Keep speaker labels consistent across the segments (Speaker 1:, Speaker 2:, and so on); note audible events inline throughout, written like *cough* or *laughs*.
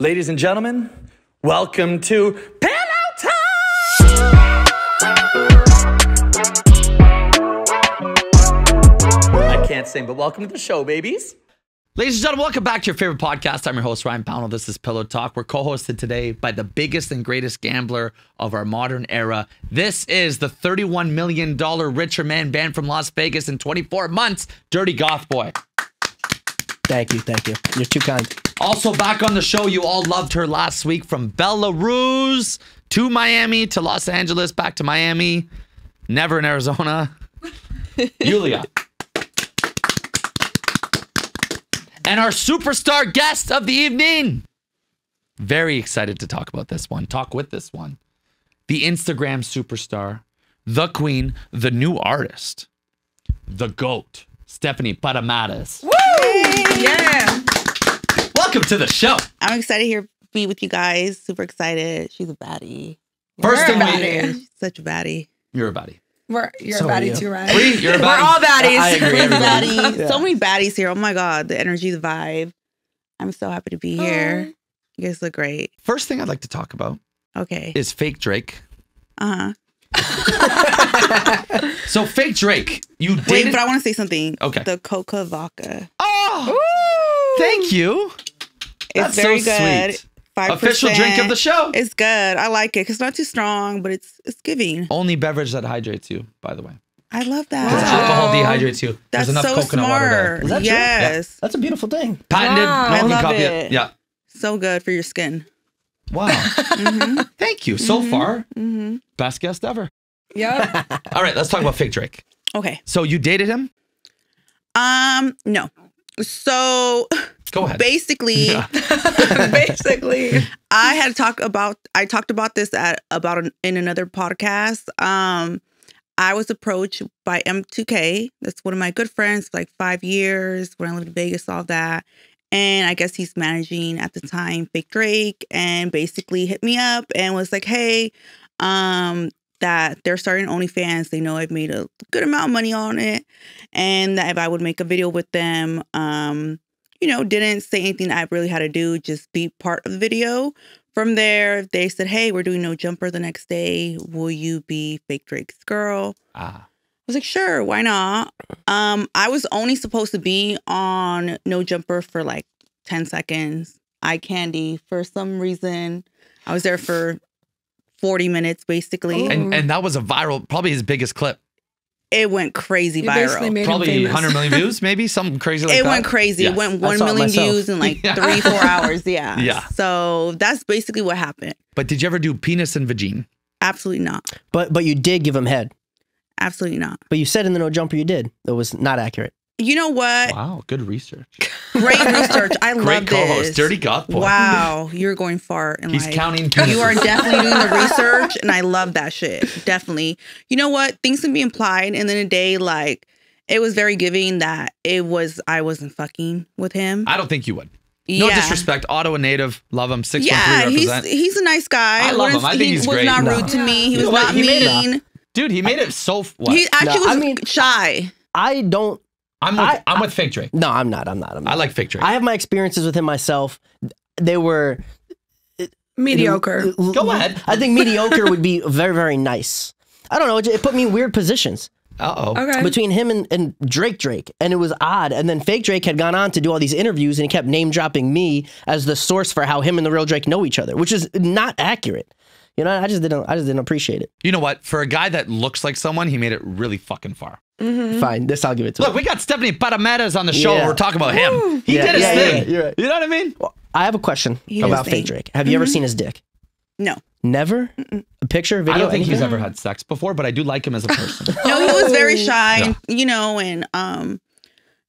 Speaker 1: Ladies and gentlemen, welcome to Pillow Time! I can't sing, but welcome to the show, babies.
Speaker 2: Ladies and gentlemen, welcome back to your favorite podcast. I'm your host, Ryan Pownall. This is Pillow Talk. We're co hosted today by the biggest and greatest gambler of our modern era. This is the $31 million richer man banned from Las Vegas in 24 months, Dirty Goth Boy.
Speaker 3: Thank you, thank you. You're too kind.
Speaker 2: Also, back on the show, you all loved her last week from Belarus to Miami to Los Angeles, back to Miami, never in Arizona. *laughs* Yulia. And our superstar guest of the evening. Very excited to talk about this one, talk with this one. The Instagram superstar, the queen, the new artist, the GOAT, Stephanie Palomares. Woo!
Speaker 4: Yeah.
Speaker 2: Welcome to the show.
Speaker 4: I'm excited here to be with you guys. Super excited. She's a baddie.
Speaker 2: First
Speaker 4: We're
Speaker 2: thing we-
Speaker 4: She's such a baddie.
Speaker 2: You're a buddy.
Speaker 5: We're, you're
Speaker 3: So
Speaker 5: a baddie
Speaker 3: you.
Speaker 5: too, right?
Speaker 2: Bree, you're a *laughs*
Speaker 5: We're all baddies.
Speaker 3: I agree. Everybody.
Speaker 4: baddie.
Speaker 3: Yeah.
Speaker 4: So many baddies here. Oh my God. The energy, the vibe. I'm so happy to be here. You guys look great.
Speaker 2: First thing I'd like to talk about
Speaker 4: Okay.
Speaker 2: is fake Drake.
Speaker 4: Uh huh. *laughs*
Speaker 2: So fake Drake, you
Speaker 4: Wait, but I want to say something.
Speaker 2: Okay.
Speaker 4: The coca vodka.
Speaker 2: oh, thank you.
Speaker 4: It's
Speaker 2: That's
Speaker 4: very
Speaker 2: so
Speaker 4: good.
Speaker 2: sweet.
Speaker 4: Five
Speaker 2: Official drink of the show.
Speaker 4: It's good. I like it. It's not too strong, but it's it's giving.
Speaker 2: Only beverage that hydrates you, by the way.
Speaker 4: I love
Speaker 2: Because
Speaker 4: that.
Speaker 2: alcohol dehydrates you.
Speaker 4: That's
Speaker 2: There's enough
Speaker 4: so
Speaker 2: coconut water
Speaker 4: smart.
Speaker 2: there.
Speaker 3: Is that true?
Speaker 4: yes.
Speaker 3: That's a beautiful thing.
Speaker 2: Patented.
Speaker 5: Wow.
Speaker 2: No
Speaker 4: I love
Speaker 2: copy
Speaker 4: it.
Speaker 2: Yeah.
Speaker 4: So good for your skin.
Speaker 2: Wow. *laughs*
Speaker 4: hmm
Speaker 2: Thank you. So far,
Speaker 4: hmm
Speaker 2: best guest ever.
Speaker 5: Yeah. *laughs*
Speaker 2: All right, let's talk about fake Drake.
Speaker 4: Okay.
Speaker 2: So you dated him?
Speaker 4: Um, no. So
Speaker 2: Go ahead.
Speaker 4: basically,
Speaker 2: Yeah. *laughs*
Speaker 5: Basically.
Speaker 4: I had talked about I talked about this at about an, in another podcast. Um, I was approached by M2K. That's one of my good friends, for like five years when I lived in Vegas, all that. And I guess he's managing at the time Fake Drake, and basically hit me up and was like, "Hey, um, that they're starting OnlyFans. They know I've made a good amount of money on it, and that if I would make a video with them, um, you know, didn't say anything I really had to do, just be part of the video. From there, they said, Hey, we're doing no jumper the next day. Will you be fake Drake's girl?
Speaker 2: Ah.
Speaker 4: I was like, sure, why not? Um, I was only supposed to be on no jumper for like 10 seconds. Eye candy for some reason. I was there for 40 minutes basically.
Speaker 5: Oh.
Speaker 2: And and that was a viral, probably his biggest clip.
Speaker 4: It went crazy
Speaker 5: You
Speaker 4: viral.
Speaker 5: made
Speaker 2: Probably 100 million *laughs* views, maybe something crazy like
Speaker 4: it
Speaker 2: that.
Speaker 4: went crazy.
Speaker 2: Yes.
Speaker 4: It went
Speaker 3: I
Speaker 4: 1
Speaker 3: saw it
Speaker 4: million views in like *laughs*
Speaker 2: Yeah.
Speaker 4: three, four hours. Yeah.
Speaker 2: Yeah.
Speaker 4: So that's basically what happened.
Speaker 2: But did you ever do penis and vagine?
Speaker 4: Absolutely not.
Speaker 3: But but you did give him head.
Speaker 4: Absolutely not.
Speaker 3: But you said in the no jumper you did. That was not accurate.
Speaker 4: You know what?
Speaker 2: Wow, good research.
Speaker 4: Great *laughs* research. I
Speaker 2: Great
Speaker 4: love
Speaker 2: co-host,
Speaker 4: this.
Speaker 2: Dirty Goth Boy.
Speaker 4: Wow, you're going far in
Speaker 2: He's
Speaker 4: life.
Speaker 2: counting penises.
Speaker 4: You are definitely doing the *laughs* research, and I love that shit. Definitely. You know what? Things can be implied, and then a day, like it was very giving that it was I wasn't fucking with him.
Speaker 2: I don't think you would. No
Speaker 4: yeah.
Speaker 2: disrespect. Ottawa native. Love him. 613
Speaker 4: Yeah, he's he's a nice guy.
Speaker 2: I love him. I think
Speaker 4: he
Speaker 2: he's
Speaker 4: was
Speaker 2: great.
Speaker 4: not
Speaker 3: No.
Speaker 4: rude to me. He was
Speaker 2: know what?
Speaker 4: not
Speaker 2: He made it-
Speaker 4: mean.
Speaker 2: Dude, he made it so. What?
Speaker 4: He actually
Speaker 3: No, I
Speaker 4: was
Speaker 3: mean-
Speaker 4: shy.
Speaker 3: I don't
Speaker 2: I'm with,
Speaker 3: I-
Speaker 2: I, am with fake Drake.
Speaker 3: no, I'm not. I'm not. I'm not.
Speaker 2: I like fake Drake.
Speaker 3: I have my experiences with him myself. They were
Speaker 5: Mediocre.
Speaker 2: Go ahead.
Speaker 3: I think mediocre would be very, very nice. I don't know. It, it put me in weird positions
Speaker 2: Uh oh.
Speaker 5: Okay.
Speaker 3: between him and, and Drake Drake. And it was odd. And then fake Drake had gone on to do all these interviews and he kept name dropping me as the source for how him and the real Drake know each other, which is not accurate. You know, I just didn't I just didn't appreciate it.
Speaker 2: You know what? For a guy that looks like someone, he made it really fucking far.
Speaker 3: Fine. This I'll give it to
Speaker 2: Look,
Speaker 3: him.
Speaker 2: we got Stephanie Palomares on the show.
Speaker 3: Yeah.
Speaker 2: We're talking about him. He
Speaker 3: Yeah,
Speaker 2: did his
Speaker 3: yeah,
Speaker 2: thing.
Speaker 3: you're right.
Speaker 2: You know what I mean?
Speaker 3: I have a question
Speaker 4: He
Speaker 3: about
Speaker 4: his
Speaker 3: fake. Drake. Have you ever seen his dick?
Speaker 4: No.
Speaker 3: Never? A picture, video?
Speaker 2: I don't think he's ever had sex before, but I do like him as a person. *laughs*
Speaker 4: No, he was very shy,
Speaker 2: Yeah.
Speaker 4: and, you know, and um,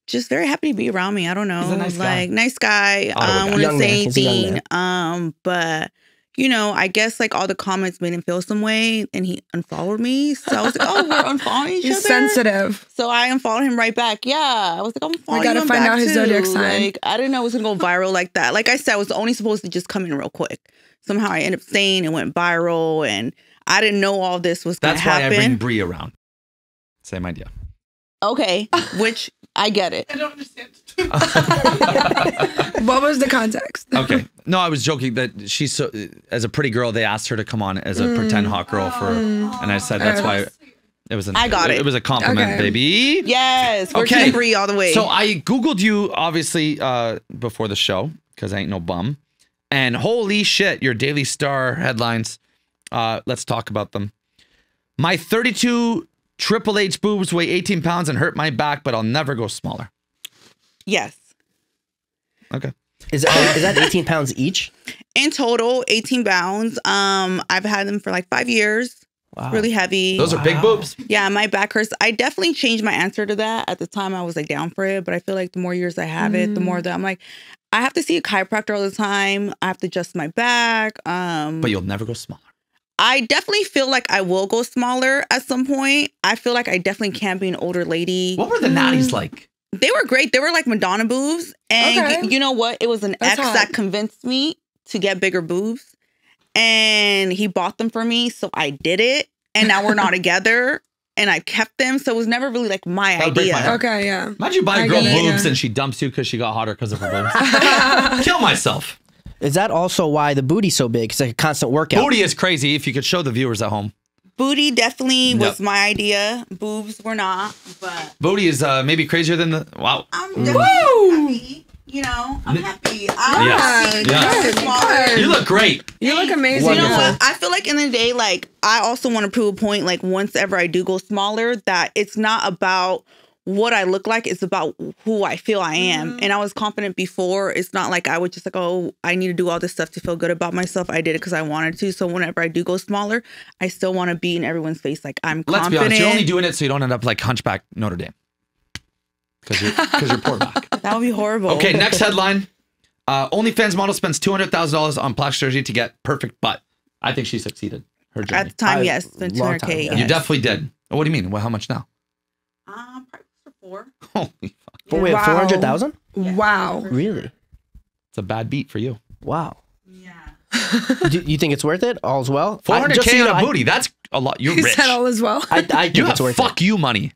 Speaker 4: just very happy to be around me. I don't know,
Speaker 2: He's a nice guy.
Speaker 4: like nice guy.
Speaker 2: Ottawa guy.
Speaker 4: Um, wouldn't say
Speaker 3: man. He's a young
Speaker 4: anything. Um, but you know, I guess like all the comments made him feel some way, and he unfollowed me. So I was like, oh, we're unfollowing *laughs* each
Speaker 5: He's
Speaker 4: other.
Speaker 5: sensitive.
Speaker 4: So I unfollowed him right back. Yeah, I was like, I'm following
Speaker 5: gotta
Speaker 4: him
Speaker 5: find
Speaker 4: back
Speaker 5: out his
Speaker 4: too.
Speaker 5: zodiac sign.
Speaker 4: Like, I didn't know it was gonna go viral like that. Like I said, I was only supposed to just come in real quick. Somehow I ended up staying and went viral, and I didn't know all this was gonna
Speaker 2: That's why I bring Brie around. Same idea.
Speaker 4: Okay, which I get it. I don't understand. *laughs*
Speaker 5: what was the context?
Speaker 2: Okay. No, I was joking that she's so as a pretty girl. They asked her to come on as a pretend hot girl for, and I said that's why it was. An,
Speaker 4: I got it.
Speaker 2: It was a compliment,
Speaker 5: Okay.
Speaker 2: baby.
Speaker 4: Yes, we're
Speaker 2: Okay.
Speaker 4: Team Brie all the way.
Speaker 2: So I googled you obviously uh, before the show because I ain't no bum, and holy shit, your Daily Star headlines. Uh, let's talk about them. My 32 Triple H boobs weigh 18 pounds and hurt my back, but I'll never go smaller.
Speaker 4: yes,
Speaker 2: Okay.
Speaker 3: Is that, is that 18 pounds each?
Speaker 4: in total, 18 pounds. Um, I've had them for like five years.
Speaker 3: Wow.
Speaker 4: Really heavy.
Speaker 2: Those are big boobs.
Speaker 4: Yeah, my back hurts. I definitely changed my answer to that. At the time, I was like down for it, but I feel like the more years I have it, the more that I'm like, I have to see a chiropractor all the time. I have to adjust my back. Um,
Speaker 2: But you'll never go smaller.
Speaker 4: I definitely feel like I will go smaller at some point. I feel like I definitely mm. can be an older lady.
Speaker 2: What were the natties mm. like?
Speaker 4: They were great. They were like Madonna boobs, and
Speaker 5: Okay.
Speaker 4: y- you know what? It was an
Speaker 5: That's
Speaker 4: ex
Speaker 5: hot.
Speaker 4: that convinced me to get bigger boobs, and he bought them for me, so I did it. And now we're not *laughs* together, and I kept them, so it was never really like my
Speaker 2: That'll break my
Speaker 4: idea.
Speaker 5: Okay, yeah.
Speaker 2: Imagine you buy a
Speaker 5: I
Speaker 2: girl boobs
Speaker 5: yeah.
Speaker 2: and she dumps you because she got hotter because of her boobs. *laughs* Kill myself.
Speaker 3: Is that also why the booty's so big? It's like a constant workout.
Speaker 2: Booty is crazy. If you could show the viewers at home,
Speaker 4: Booty definitely
Speaker 2: Yep.
Speaker 4: was my idea. Boobs were not, but
Speaker 2: booty is uh, maybe crazier than the wow.
Speaker 4: I'm definitely happy. You know, I'm happy. I'm
Speaker 2: Yes.
Speaker 4: happy.
Speaker 2: Yes.
Speaker 5: Good,
Speaker 4: Smaller.
Speaker 2: You look great.
Speaker 5: You look amazing.
Speaker 4: You know what? I feel like in the day, like I also want to prove a point. Like once ever I do go smaller, that it's not about what I look like; it's about who I feel I am. And I was confident before. It's not like I would just like, oh, I need to do all this stuff to feel good about myself. I did it because I wanted to. So whenever I do go smaller, I still want to be in everyone's face. Like I'm
Speaker 2: Let's be honest. You're only doing it so you don't end up like Hunchback Notre Dame. Because you're because you're poor back. *laughs*
Speaker 4: that would be horrible.
Speaker 2: Okay, next headline. Uh, OnlyFans model spends two hundred thousand dollars on plastic surgery to get perfect butt. I think she succeeded. Her journey.
Speaker 4: At the time,
Speaker 3: I-
Speaker 4: yes, the
Speaker 3: long
Speaker 4: 200k.
Speaker 3: time, yeah.
Speaker 2: you
Speaker 4: yes.
Speaker 2: definitely did. What do you mean? Well, how much now?
Speaker 4: Um, probably for four.
Speaker 2: Holy fuck!
Speaker 3: But wait,
Speaker 5: Wow.
Speaker 3: 400,000?
Speaker 5: Wow.
Speaker 3: Really?
Speaker 2: It's a bad beat for you.
Speaker 3: Wow.
Speaker 4: Yeah.
Speaker 3: Do you think it's worth it? All's well?
Speaker 2: Four
Speaker 3: I- just so
Speaker 2: k
Speaker 3: you
Speaker 2: on
Speaker 3: know,
Speaker 2: a
Speaker 3: I-
Speaker 2: booty. That's a lot. You're
Speaker 5: He
Speaker 2: rich.
Speaker 5: said all as well.
Speaker 3: I, I think
Speaker 2: You
Speaker 3: it's
Speaker 2: have
Speaker 3: worth
Speaker 2: fuck you money.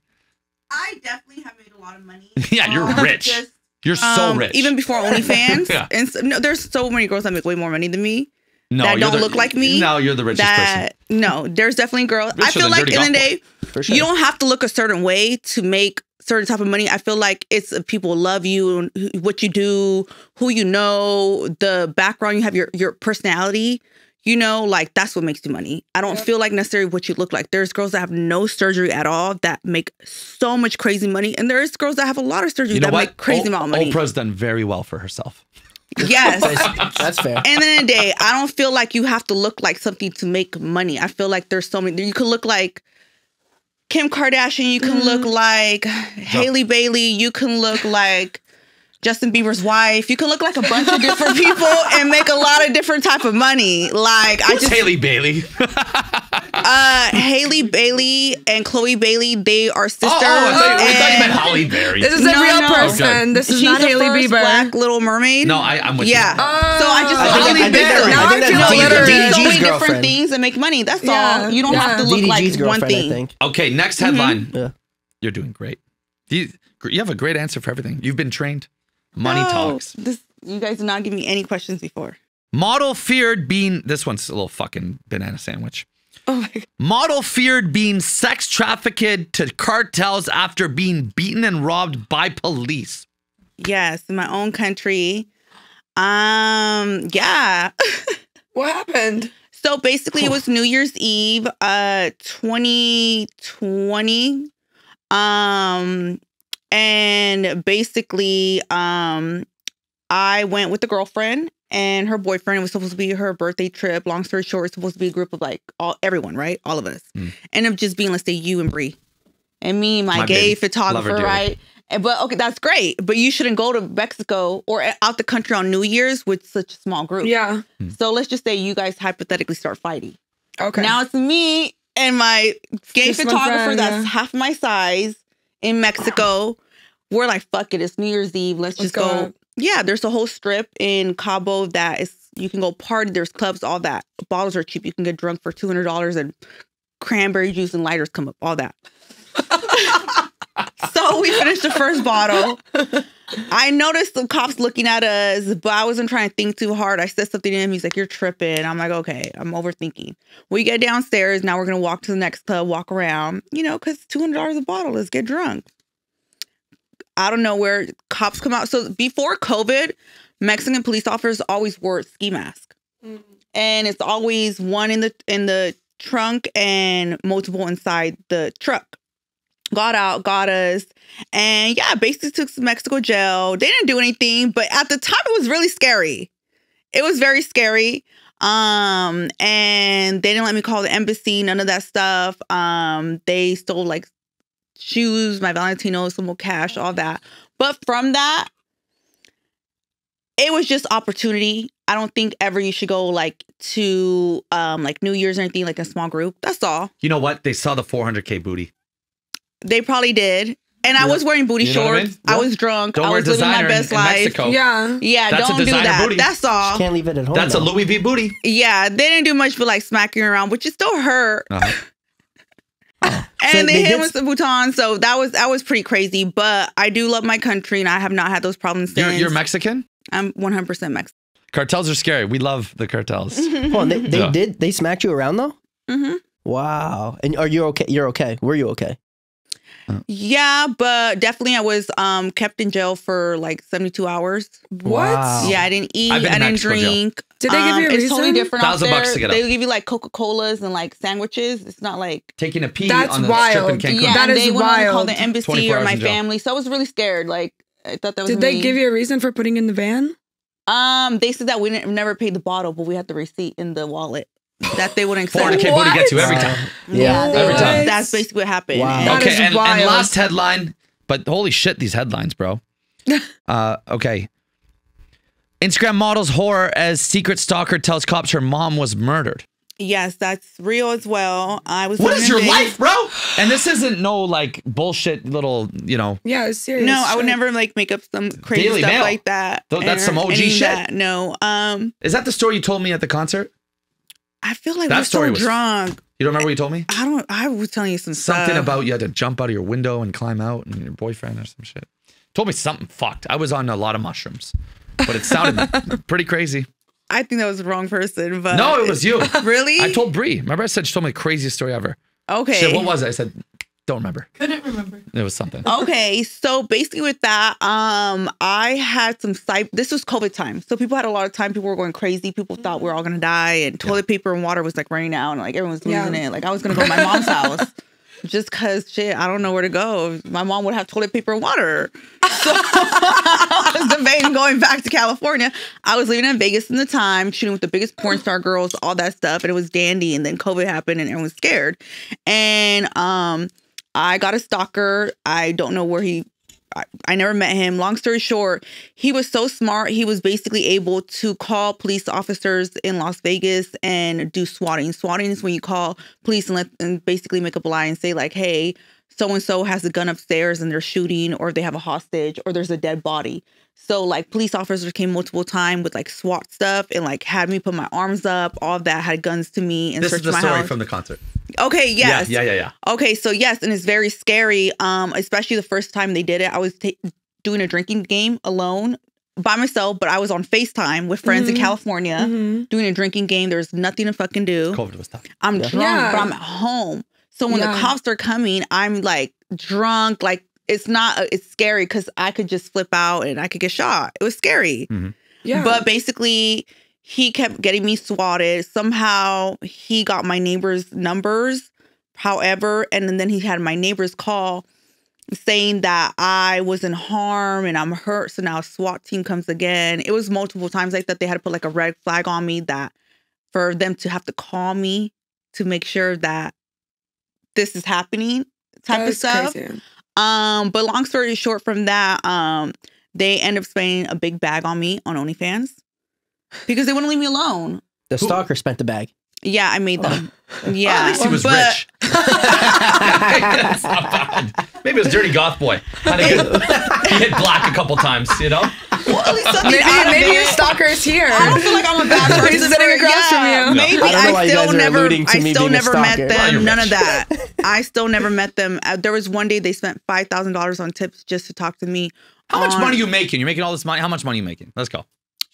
Speaker 4: I definitely have made a lot of money. *laughs*
Speaker 2: Yeah, you're
Speaker 4: Um,
Speaker 2: rich.
Speaker 4: just,
Speaker 2: You're so
Speaker 4: um,
Speaker 2: rich.
Speaker 4: Even before OnlyFans. *laughs*
Speaker 2: Yeah.
Speaker 4: And so, no, there's so many girls that make way more money than me.
Speaker 2: no,
Speaker 4: that
Speaker 2: you're
Speaker 4: don't
Speaker 2: the-
Speaker 4: look like me,
Speaker 2: No, you're the richest person.
Speaker 4: that no, there's definitely girls. I
Speaker 2: Richer
Speaker 4: feel
Speaker 2: than
Speaker 4: like
Speaker 2: Dirty
Speaker 4: in the
Speaker 2: Golf
Speaker 4: day,
Speaker 3: it. For sure.
Speaker 4: you don't have to look a certain way to make certain type of money. I feel like it's if people love you and what you do, who you know, the background you have, your your personality. You know, like that's what makes you money. I don't feel like necessarily what you look like. There's girls that have no surgery at all that make so much crazy money, and there's girls that have a lot of surgery
Speaker 2: You know
Speaker 4: that
Speaker 2: what?
Speaker 4: make crazy
Speaker 2: O-
Speaker 4: amount of money.
Speaker 2: Oprah's done very well for herself.
Speaker 4: Yes.
Speaker 3: That's fair.
Speaker 4: And then in the day, I don't feel like you have to look like something to make money. I feel like there's so many. You could look like Kim Kardashian. You can look mm-hmm. like Haley Bailey. You can look like Justin Bieber's wife. You can look like a bunch of different people and make a lot of different type of money. Like I just
Speaker 2: Haley Bailey? *laughs*
Speaker 4: uh Haley Bailey and Chloe Bailey. They are sisters.
Speaker 2: oh, oh, I thought, I thought you meant Halle Berry.
Speaker 5: This is
Speaker 4: No,
Speaker 5: a real
Speaker 4: no.
Speaker 5: person.
Speaker 2: Okay.
Speaker 5: This is
Speaker 4: she's
Speaker 5: not
Speaker 4: the Hailey
Speaker 5: Bieber.
Speaker 4: Black Little Mermaid.
Speaker 2: no, I, I'm with
Speaker 4: Yeah.
Speaker 2: you.
Speaker 4: so I just
Speaker 5: Oh.
Speaker 4: feel
Speaker 3: I think-
Speaker 4: Halle
Speaker 3: I think that-
Speaker 4: Berry.
Speaker 5: Now
Speaker 3: I think
Speaker 5: I
Speaker 3: that's
Speaker 5: feel
Speaker 4: No, you
Speaker 5: better.
Speaker 4: can do so
Speaker 3: DDG's
Speaker 4: many different things and make money. That's
Speaker 5: Yeah.
Speaker 4: all. You don't have to look
Speaker 3: DDG's
Speaker 4: like one thing.
Speaker 2: Okay, next headline.
Speaker 3: Yeah.
Speaker 2: You're doing great. You, you have a great answer for everything. You've been trained. Money
Speaker 4: No,
Speaker 2: talks.
Speaker 4: This you guys did not give me any questions before.
Speaker 2: Model feared being. This one's a little fucking banana sandwich.
Speaker 4: Oh my god.
Speaker 2: Model feared being sex trafficked to cartels after being beaten and robbed by police.
Speaker 4: Yes, in my own country. Um, yeah. *laughs*
Speaker 5: What happened?
Speaker 4: so basically it was New Year's Eve, uh 2020. Um and basically um I went with a girlfriend and her boyfriend. It was supposed to be her birthday trip. Long story short, it's supposed to be a group of like all everyone, right? All of us.
Speaker 2: Mm.
Speaker 4: Ended up just being, let's say, you and Bree. And me, my,
Speaker 2: My
Speaker 4: gay
Speaker 2: baby.
Speaker 4: Photographer, right? And, but okay, that's great. But you shouldn't go to Mexico or out the country on New Year's with such a small group.
Speaker 5: Yeah.
Speaker 4: So let's just say you guys hypothetically start fighting.
Speaker 5: Okay.
Speaker 4: Now it's me and my gay
Speaker 5: Just one
Speaker 4: photographer
Speaker 5: friend,
Speaker 4: that's
Speaker 5: yeah.
Speaker 4: half my size in Mexico. We're like, fuck it, it's New Year's Eve. Let's,
Speaker 5: Let's
Speaker 4: just
Speaker 5: go
Speaker 4: go. Yeah, there's a whole strip in Cabo that is you can go party. There's clubs, all that. Bottles are cheap. You can get drunk for two hundred dollars and cranberry juice and lighters come up. All that. *laughs* so we finished the first bottle. I noticed the cops looking at us, but I wasn't trying to think too hard. I said something to him. He's like, You're tripping. I'm like, Okay, I'm overthinking. We get downstairs. Now we're going to walk to the next club, walk around, you know, because $200 a bottle. Let's get drunk. I don't know where cops come out. So before COVID, Mexican police officers always wore ski mask. And it's always one in the in the trunk and multiple inside the truck got out, got us, and yeah, basically took some Mexico jail. They didn't do anything, but at the time it was really scary. It was very scary. Um, and they didn't let me call the embassy, none of that stuff. Um, they stole like shoes, my Valentino, some more cash, all that. But from that, it was just opportunity. I don't think ever you should go like to um like New Year's or anything like a small group. That's all.
Speaker 2: You know what? They saw the 400k booty.
Speaker 4: They probably did. And I was wearing booty
Speaker 2: You know what I
Speaker 4: shorts.
Speaker 2: mean?
Speaker 4: I, was drunk.
Speaker 2: Don't
Speaker 4: I
Speaker 2: wear
Speaker 4: was living my
Speaker 2: designer
Speaker 4: best
Speaker 2: in, in
Speaker 4: life.
Speaker 2: Mexico.
Speaker 5: Yeah.
Speaker 4: Yeah,
Speaker 2: That's
Speaker 4: don't do that.
Speaker 2: booty.
Speaker 4: That's all.
Speaker 3: Can't leave it at home.
Speaker 2: That's a. Louis V booty.
Speaker 4: Yeah, they didn't do much but like smacking around, which it still hurt.
Speaker 2: Uh-huh. *laughs* *laughs*
Speaker 4: And
Speaker 3: So
Speaker 4: they,
Speaker 3: they
Speaker 4: hit
Speaker 3: did-
Speaker 4: with the bouton, so that was that was pretty crazy. But I do love my country, and I have not had those problems
Speaker 2: You're, you're Mexican?
Speaker 4: I'm 100 percent Mexican.
Speaker 2: Cartels are scary. We love the cartels.
Speaker 3: Hold on, they, they
Speaker 2: Yeah.
Speaker 3: did. They smacked you around though.
Speaker 4: hmm
Speaker 3: Wow. And are you okay? You're okay. Were you okay?
Speaker 4: Yeah, but definitely I was um kept in jail for like 72 hours.
Speaker 5: What?
Speaker 3: Wow.
Speaker 4: Yeah, I didn't eat.
Speaker 2: I've
Speaker 4: I didn't
Speaker 2: Mexico jail.
Speaker 4: drink.
Speaker 5: Did they give
Speaker 4: Um,
Speaker 5: you a
Speaker 4: It's totally different out
Speaker 2: Thousand
Speaker 4: there.
Speaker 2: bucks to get
Speaker 4: They give you like Coca Colas and like sandwiches. It's not like
Speaker 2: Taking a pee
Speaker 5: That's
Speaker 2: on the strip in
Speaker 5: wild.
Speaker 2: Cancun.
Speaker 4: yeah.
Speaker 5: That
Speaker 4: and
Speaker 5: is
Speaker 4: they wouldn't let call the embassy or my family, so I was really scared. Like I thought that was.
Speaker 5: Did they give you a reason for putting in the van?
Speaker 4: Um, they said that we didn't, never paid the bottle, but we had the receipt in the wallet. That they wouldn't accept.
Speaker 2: 400k booty gets you every time.
Speaker 4: Yeah, they
Speaker 2: Every time.
Speaker 4: That's basically what happened.
Speaker 3: Wow.
Speaker 5: That
Speaker 2: okay,
Speaker 5: is
Speaker 2: and, and last headline, but holy shit, these headlines, bro. *laughs* uh, okay. Instagram model's horror as secret stalker tells cops her mom was murdered.
Speaker 4: Yes, that's real as well. I was.
Speaker 2: What
Speaker 4: living
Speaker 2: is
Speaker 4: in
Speaker 2: your
Speaker 4: Vegas.
Speaker 2: life, bro? And this isn't no like bullshit little, you know.
Speaker 5: Yeah, it's serious.
Speaker 4: No, I would never like make up some crazy
Speaker 2: Daily
Speaker 4: stuff
Speaker 2: Mail.
Speaker 4: like that.
Speaker 2: Th- that's some OG shit.
Speaker 4: that. No, um,
Speaker 2: Is that the story you told me at the concert?
Speaker 4: I feel like
Speaker 2: That
Speaker 4: we're
Speaker 2: story
Speaker 4: so
Speaker 2: was-
Speaker 4: drunk.
Speaker 2: You don't remember what you told me?
Speaker 4: I don't. I was telling you some
Speaker 2: Something
Speaker 4: stuff.
Speaker 2: about you had to jump out of your window and climb out and your boyfriend or some shit. Told me something fucked. I was on a lot of mushrooms, but it sounded *laughs* pretty crazy.
Speaker 4: I think that was the wrong person, but
Speaker 2: No, it was you. *laughs*
Speaker 4: really.
Speaker 2: I told Bree. Remember, I said she told me the craziest story ever.
Speaker 4: okay.
Speaker 2: Shit, what was it? I said, don't remember.
Speaker 5: Couldn't remember.
Speaker 2: It was something.
Speaker 4: okay, so basically with that, um, I had some site. This was COVID time, so people had a lot of time. People were going crazy. People thought we were all gonna die, and toilet paper and water was like running out, and like everyone was
Speaker 5: Yeah.
Speaker 4: losing it. Like I was gonna go to my mom's *laughs* house. Just cause shit, I don't know where to go. My mom would have toilet paper and water. So *laughs* I was debating going back to California. I was living in Vegas in the time, shooting with the biggest porn star girls, all that stuff, and it was dandy. And then COVID happened, and everyone was scared. And um, I got a stalker. I don't know where he. I, I never met him. Long story short, he was so smart. He was basically able to call police officers in Las Vegas and do swatting. Swatting is when you call police and let and basically make up a lie and say like, "Hey, so and so has a gun upstairs and they're shooting, or they have a hostage, or there's a dead body." So like police officers came multiple times with like SWAT stuff and like had me put my arms up, all that had guns to me and
Speaker 2: This is
Speaker 4: searched
Speaker 2: the
Speaker 4: my
Speaker 2: story
Speaker 4: house.
Speaker 2: from the concert.
Speaker 4: Okay, yes.
Speaker 2: Yeah, yeah, yeah, yeah.
Speaker 4: Okay, so yes, and it's very scary. Um, especially the first time they did it, I was ta- doing a drinking game alone by myself, but I was on Facetime with friends in
Speaker 5: Mhm.
Speaker 4: California
Speaker 5: Mhm.
Speaker 4: doing a drinking game. There's nothing to fucking do.
Speaker 2: COVID was tough.
Speaker 4: I'm
Speaker 3: Yeah.
Speaker 4: drunk,
Speaker 5: Yeah.
Speaker 4: but I'm at home. So when
Speaker 5: Yeah.
Speaker 4: the cops are coming, I'm like drunk. Like it's not. uh, It's scary because I could just flip out and I could get shot. It was scary.
Speaker 5: Yeah.
Speaker 4: But basically, he kept getting me swatted. Somehow he got my neighbor's numbers. However, and then he had my neighbor's call saying that I was in harm and I'm hurt. So now SWAT team comes again. It was multiple times like that. They had to put like a red flag on me that for them to have to call me to make sure that this is happening type of stuff.
Speaker 5: crazy.
Speaker 4: Um, but long story short, from that, um, they end up spending a big bag on me on OnlyFans because they wouldn't leave me alone.
Speaker 3: The stalker spent the bag.
Speaker 4: Yeah, I made them. *laughs* Yeah,
Speaker 2: Well, at least he was
Speaker 4: but
Speaker 2: rich. *laughs* *laughs* That's not bad. Maybe it was Dirty Goth Boy. Had a good, he hit black a couple times, you know?
Speaker 4: Well, at least something
Speaker 5: Maybe
Speaker 4: out of
Speaker 5: maybe
Speaker 4: it.
Speaker 5: your stalker is here.
Speaker 4: I don't feel like I'm a bad person.
Speaker 5: He's sitting
Speaker 4: for-
Speaker 5: across from you.
Speaker 4: Maybe
Speaker 3: I don't know why
Speaker 4: I
Speaker 3: you
Speaker 4: still
Speaker 3: are
Speaker 4: never,
Speaker 3: alluding to
Speaker 4: I still
Speaker 3: being a
Speaker 4: never met
Speaker 3: stalker.
Speaker 4: them.
Speaker 2: Well, you're
Speaker 4: none
Speaker 2: rich.
Speaker 4: of that. I still never met them. Uh, there was one day they spent five thousand dollars on tips just to talk to me.
Speaker 2: How much
Speaker 4: on-
Speaker 2: money are you making? You're making all this money. How much money are you making? Let's go.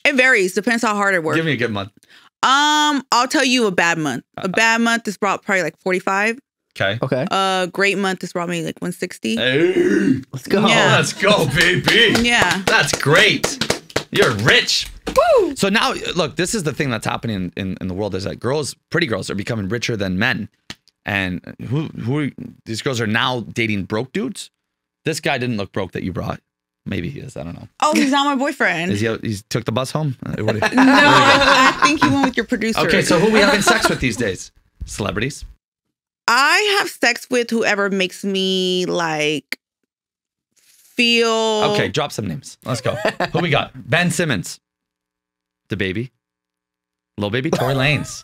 Speaker 4: It varies. Depends how hard I work.
Speaker 2: Give me a good month.
Speaker 4: um, I'll tell you a bad month. A bad month is brought probably like forty five.
Speaker 2: Okay.
Speaker 3: Okay,
Speaker 4: A great month is brought me like one sixty.
Speaker 2: Hey,
Speaker 3: let's go.
Speaker 4: Yeah.
Speaker 2: let's go, baby.
Speaker 4: Yeah.
Speaker 2: That's great. You're rich. Woo! So now, look, this is the thing that's happening in, in, in the world is that girls, pretty girls, are becoming richer than men. And who who these girls are now dating broke dudes. This guy didn't look broke that you brought. Maybe he is. I don't know.
Speaker 4: Oh, he's not my boyfriend.
Speaker 2: Is he? He took the bus home. Uh, what- *laughs*
Speaker 4: no, I, I think he went with your producer.
Speaker 2: okay, so who we having sex with these days? Celebrities.
Speaker 4: I have sex with whoever makes me like feel.
Speaker 2: Okay, drop some names. Let's go. Who we got? Ben Simmons, the baby, little baby, Tory *laughs* Lanez,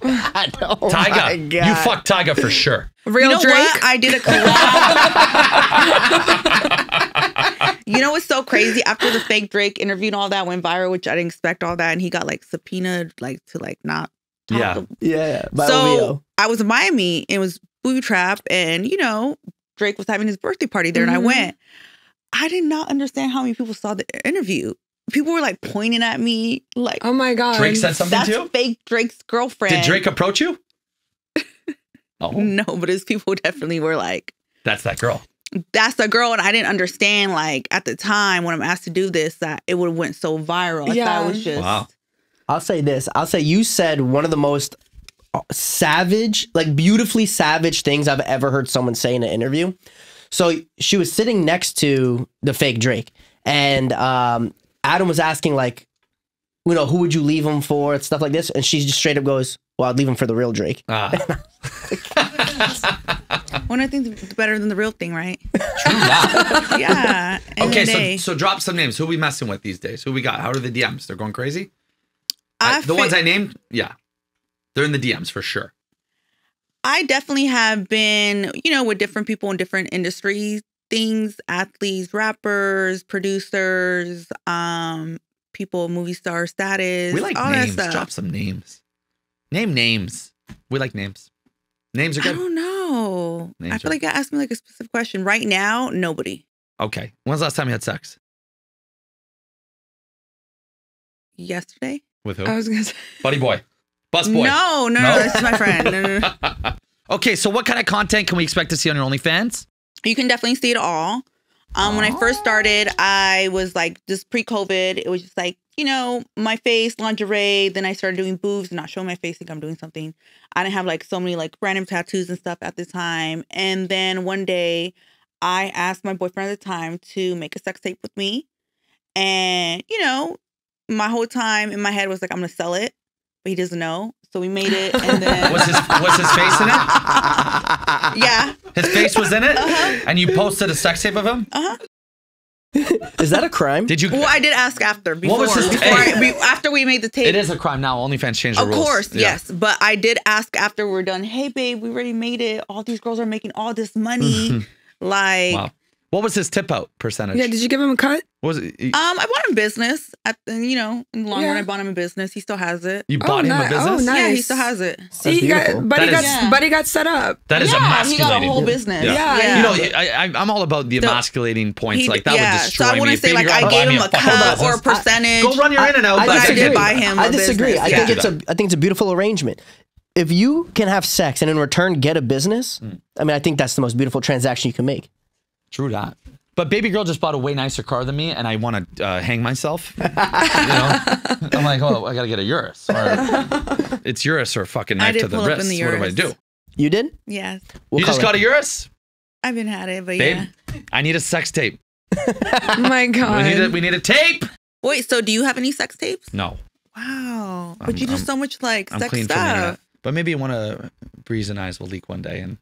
Speaker 3: God, oh my
Speaker 2: Tyga. You
Speaker 3: God.
Speaker 2: fuck Tyga for sure.
Speaker 5: Real
Speaker 4: you know
Speaker 5: Drake.
Speaker 4: what? I did a collab. *laughs* you know what's so crazy? After the fake Drake interview and all that went viral, which I didn't expect all that, and he got like subpoenaed, like to like not. talk
Speaker 2: Yeah.
Speaker 4: to-
Speaker 3: Yeah, yeah.
Speaker 4: So
Speaker 3: OVO.
Speaker 4: I was in Miami. It was Booby Trap, and you know Drake was having his birthday party there, and I
Speaker 5: Mhm.
Speaker 4: went. I did not understand how many people saw the interview. People were like pointing at me, like
Speaker 5: oh my god.
Speaker 2: Drake said something
Speaker 4: that's
Speaker 2: to you.
Speaker 4: fake Drake's girlfriend.
Speaker 2: Did Drake approach you? *laughs* Oh,
Speaker 4: No, but his people definitely were like,
Speaker 2: that's that girl.
Speaker 4: "That's the girl," and I didn't understand. Like at the time when I'm asked to do this, that it would have went so viral. I
Speaker 5: Yeah.
Speaker 4: thought it was just
Speaker 2: Wow.
Speaker 3: I'll say this. I'll say you said one of the most uh, savage, like beautifully savage things I've ever heard someone say in an interview. So she was sitting next to the fake Drake, and um, Adam was asking like, you know, who would you leave him for, and stuff like this, and she just straight up goes, "Well, I'd leave him for the real Drake."
Speaker 2: Ah, *laughs* *laughs*
Speaker 4: one of the things better than the real thing, right? *laughs* yeah.
Speaker 2: Okay, so so drop some names. Who we messing with these days? Who we got? How are the DMs? They're going crazy. I-
Speaker 4: I
Speaker 2: the ones I named, yeah, they're in the DMs for sure.
Speaker 4: I definitely have been, you know, with different people in different industries, things, athletes, rappers, producers, um, people, movie star status,
Speaker 2: We like
Speaker 4: all
Speaker 2: names.
Speaker 4: that stuff.
Speaker 2: Drop some names. Name names. We like names. Names are good.
Speaker 4: I don't know. I feel
Speaker 2: are-
Speaker 4: like you asked me like a specific question. Right now, nobody.
Speaker 2: Okay. When's the last time you had sex?
Speaker 4: Yesterday?
Speaker 2: With who?
Speaker 5: I was gonna say. *laughs*
Speaker 2: Buddy boy. Bus boy.
Speaker 4: No, no, no,
Speaker 2: No?
Speaker 4: this is my friend. No, no, no. *laughs*
Speaker 2: okay, so what kind of content can we expect to see on your OnlyFans?
Speaker 4: You can definitely see it all. Um, when I first started, I was like just pre-COVID. It was just like you know my face, lingerie. Then I started doing boobs, and not showing my face. Think I'm doing something. I didn't have like so many like random tattoos and stuff at the time. And then one day, I asked my boyfriend at the time to make a sex tape with me, and you know, my whole time in my head was like I'm gonna sell it, but he doesn't know. So we made it, and then
Speaker 2: Was his was his face in it? *laughs*
Speaker 4: yeah,
Speaker 2: His face was in it?
Speaker 4: Uh-huh.
Speaker 2: And you posted a sex tape of him?
Speaker 3: Is that a crime?
Speaker 2: Did you
Speaker 4: Well, I did ask after before.
Speaker 2: was his-
Speaker 4: before
Speaker 2: hey.
Speaker 4: I, be, after we made the tape.
Speaker 2: It is a crime now. OnlyFans changed the
Speaker 4: Of
Speaker 2: rules.
Speaker 4: Of course,
Speaker 2: Yeah.
Speaker 4: yes. But I did ask after we're done. Hey, babe, we already made it. All these girls are making all this money. *laughs* like,
Speaker 2: Wow. What was his tip out percentage?
Speaker 5: Yeah, did you give him a cut?
Speaker 2: What was it? You,
Speaker 4: um, I bought him business. At you know, in the long run, I bought him a business. He still has it.
Speaker 2: you
Speaker 5: Oh,
Speaker 2: bought him
Speaker 5: ni-
Speaker 2: a business?
Speaker 5: oh, nice.
Speaker 4: Yeah, he still has it.
Speaker 5: See, he got, buddy
Speaker 2: That
Speaker 5: got
Speaker 2: is-
Speaker 4: Yeah.
Speaker 5: buddy got set up.
Speaker 2: That is
Speaker 4: yeah,
Speaker 2: emasculating.
Speaker 4: he got a whole business.
Speaker 2: Yeah.
Speaker 5: Yeah.
Speaker 2: You know, I, I, I'm all about the
Speaker 4: The-
Speaker 2: emasculating points.
Speaker 4: He-
Speaker 2: like that
Speaker 4: yeah,
Speaker 2: would destroy
Speaker 4: so I wouldn't
Speaker 2: If
Speaker 4: say like I gave him a cut or a
Speaker 2: business,
Speaker 4: percentage.
Speaker 2: Go run your in and out.
Speaker 4: But
Speaker 2: but
Speaker 4: I did buy him.
Speaker 3: I
Speaker 4: a
Speaker 3: disagree.
Speaker 4: business.
Speaker 3: I
Speaker 4: yeah.
Speaker 3: think it's a I think it's a beautiful arrangement. If you can have sex and in return get a business,
Speaker 2: Mm.
Speaker 3: I mean, I think that's the most beautiful transaction you can make.
Speaker 2: True that. But baby girl just bought a way nicer car than me, and I want to uh, hang myself. *laughs* you know, I'm like, oh, I gotta get a Urus. Or *laughs* it's Urus or fucking
Speaker 4: I
Speaker 2: knife
Speaker 4: did
Speaker 2: to the
Speaker 4: pull up
Speaker 2: wrist.
Speaker 4: in the
Speaker 2: What do I do?
Speaker 3: You did?
Speaker 4: Yes,
Speaker 3: What
Speaker 2: you just got a Urus,
Speaker 4: I've been had it, but
Speaker 2: babe.
Speaker 4: yeah.
Speaker 2: I need a sex tape.
Speaker 5: Oh *laughs* my god.
Speaker 2: We need a, we need a tape.
Speaker 4: Wait, so do you have any sex tapes?
Speaker 2: No,
Speaker 4: Wow, but
Speaker 2: I'm-
Speaker 4: you do
Speaker 2: I'm-
Speaker 4: so much like
Speaker 2: I'm
Speaker 4: sex
Speaker 2: clean from
Speaker 4: stuff.
Speaker 2: But maybe one of Breeze and I's will leak one day, and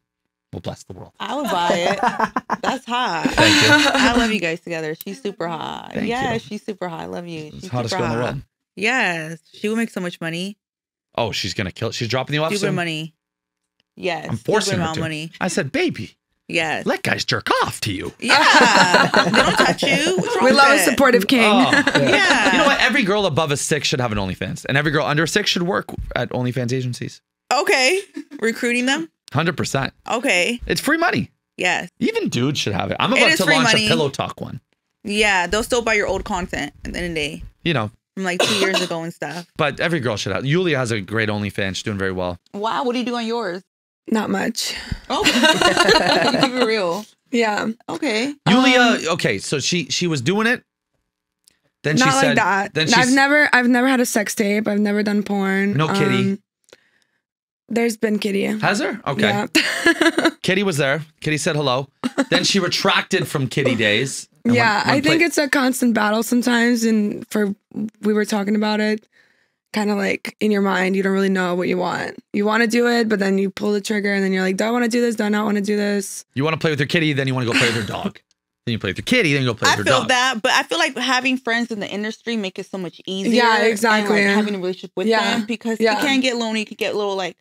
Speaker 2: we'll bless the world.
Speaker 4: I would buy it. *laughs* That's hot.
Speaker 2: Thank you.
Speaker 4: I love you guys together. She's super hot.
Speaker 2: Thank
Speaker 4: yeah,
Speaker 2: you.
Speaker 4: she's super hot. I love you. She's
Speaker 2: hottest
Speaker 4: super
Speaker 2: girl in the
Speaker 4: hot.
Speaker 2: world.
Speaker 4: Yes, she would make so much money.
Speaker 2: Oh, she's gonna kill. She's dropping you off
Speaker 4: Stupid
Speaker 2: soon.
Speaker 4: money. Yes,
Speaker 2: I'm forcing her to.
Speaker 4: money.
Speaker 2: I said, baby,
Speaker 4: Yes.
Speaker 2: let guys jerk off to you.
Speaker 4: Yeah. they don't touch you. *laughs*
Speaker 5: We
Speaker 4: with
Speaker 5: love a supportive king.
Speaker 2: Oh. *laughs*
Speaker 4: Yeah.
Speaker 2: You know what? Every girl above a six should have an OnlyFans, and every girl under a six should work at OnlyFans agencies.
Speaker 4: Okay. Recruiting them.
Speaker 2: Hundred percent.
Speaker 4: Okay.
Speaker 2: It's free money.
Speaker 4: Yes.
Speaker 2: Even dudes should have it. I'm about
Speaker 4: is
Speaker 2: to
Speaker 4: free
Speaker 2: launch
Speaker 4: money.
Speaker 2: a pillow talk one.
Speaker 4: Yeah. They'll still buy your old content at the end of the day
Speaker 2: You know,
Speaker 4: from like two years ago and stuff. *coughs*
Speaker 2: but every girl should have. Yulia has a great OnlyFans. She's doing very well.
Speaker 4: Wow. What do you do on yours?
Speaker 5: Not much.
Speaker 4: Oh, *laughs* *laughs* keep it real.
Speaker 5: Yeah.
Speaker 4: Okay.
Speaker 2: Yulia, um, okay, so she she was doing it. Then she said
Speaker 5: like that.
Speaker 2: Then she
Speaker 5: I've never I've never had a sex tape. I've never done porn.
Speaker 2: No kitty.
Speaker 5: There's been kitty.
Speaker 2: has her okay.
Speaker 5: Yeah. *laughs*
Speaker 2: Kitty was there. Kitty said hello. then she retracted from Kitty days.
Speaker 5: yeah,
Speaker 2: went- went
Speaker 5: I think
Speaker 2: play-
Speaker 5: it's a constant battle sometimes and for we were talking about it kind of like in your mind you don't really know what you want. You want to do it, but then you pull the trigger and then you're like, "Do I want to do this? Do I not want to do this?"
Speaker 2: you want to play with your kitty, then you want to go play with your dog. *laughs* then you play with your kitty, then you go play
Speaker 4: I
Speaker 2: with your
Speaker 4: feel
Speaker 2: dog.
Speaker 4: that, but I feel like having friends in the industry make it so much easier.
Speaker 5: Yeah,
Speaker 4: and,
Speaker 5: exactly.
Speaker 4: like, having a relationship with
Speaker 5: Yeah,
Speaker 4: them because
Speaker 5: yeah.
Speaker 4: you can get lonely. You can get a little like,